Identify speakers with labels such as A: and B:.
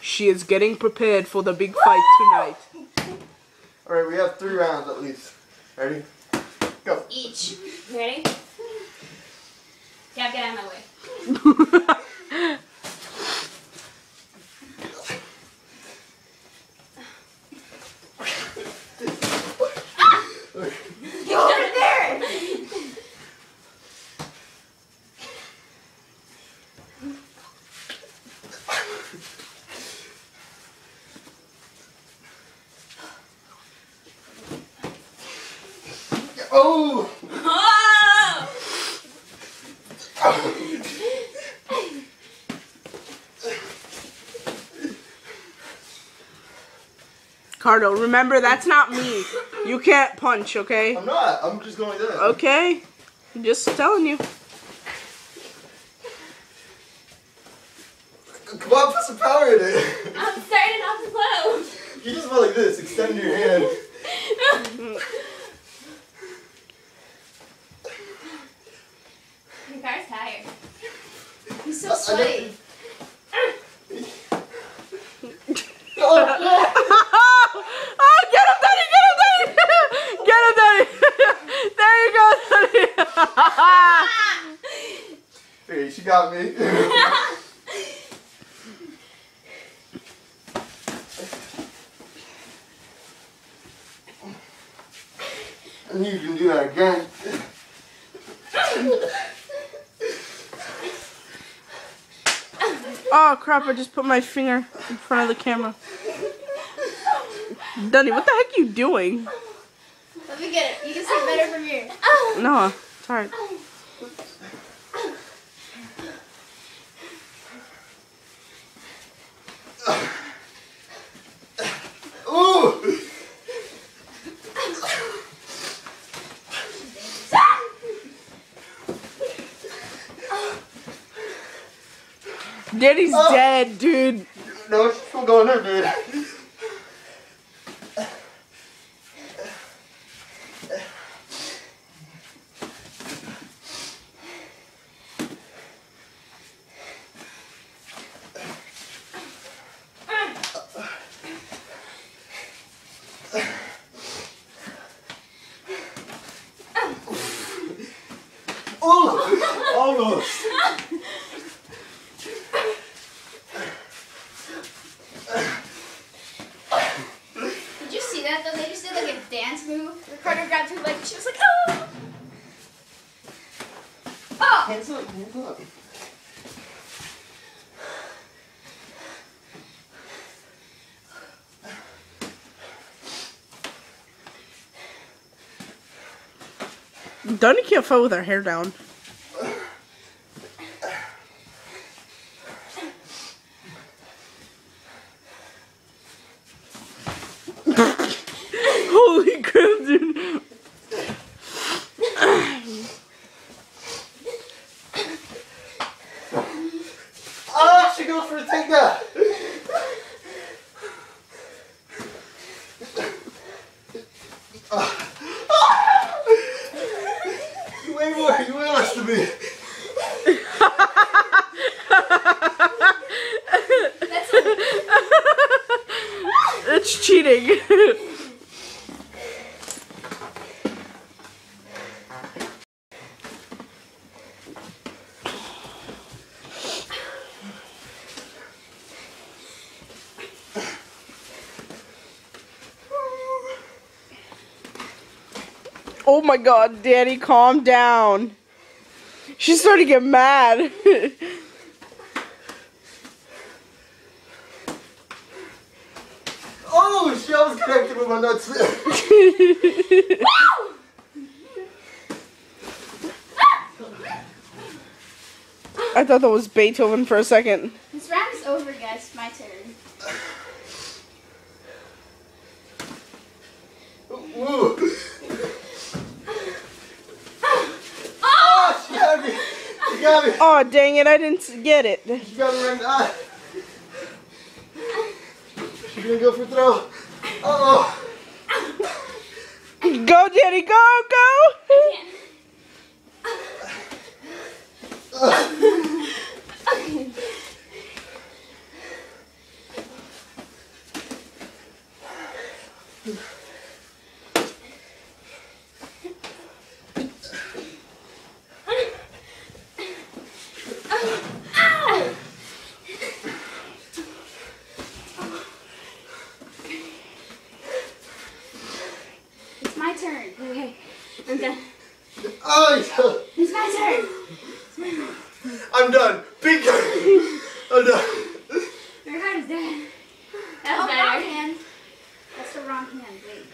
A: She is getting prepared for the big fight tonight.
B: All right, we have three rounds at least. Ready? Go.
C: Each. Ready? Gab, get out of my way. Get
B: Oh!
C: Oh!
A: Cardo, remember that's not me. You can't punch, okay?
B: I'm not. I'm just going there.
A: Okay. I'm just telling you.
B: Come on, put some power in it.
C: I'm starting off slow.
B: You just went like this. Extend your hand.
C: He's so
B: I- I
C: sweaty.
B: Oh,
A: oh, get him, Daddy! Get him, Daddy! Get him, Daddy! there you go, Daddy!
B: Hey, she got me. I knew you can do that again.
A: Oh crap! I just put my finger in front of the camera. Dani, what the heck are you doing?
C: Let me get it. You can see better from here. Oh.
A: No, it's alright.
B: Oh.
A: Daddy's
B: Oh.
A: dead, dude.
B: No, it's still going there, dude. Oh, almost.
C: Did you see that though? They just did like a dance move. Ricardo grabbed her leg and she was like, oh! Oh!
B: Hands up, hands up.
A: Dani can't fight with her hair down. Holy crap, dude.
B: Ah, she goes for the take that. You way more, you way less than me.
A: It's cheating. Oh my god, Daddy, calm down. She's starting to get mad.
B: Oh, she almost connected with my nuts.
A: I thought that was Beethoven for a second.
C: this round is over, guys. My turn.
B: Ooh.
C: Oh!
B: She got me. She got me.
A: Oh, dang it, I didn't get it.
B: You got me right in the eye. She's gonna go for a throw. Uh oh.
A: Go, Daddy, go, go!
D: Ow! It's my turn. Okay, I'm done.
B: Oh,
D: It's my turn.
B: I'm done. Big turn. I'm done.
D: Your hand is dead. That was
C: Oh,
D: better.
C: wrong hand. That's the wrong hand. Wait.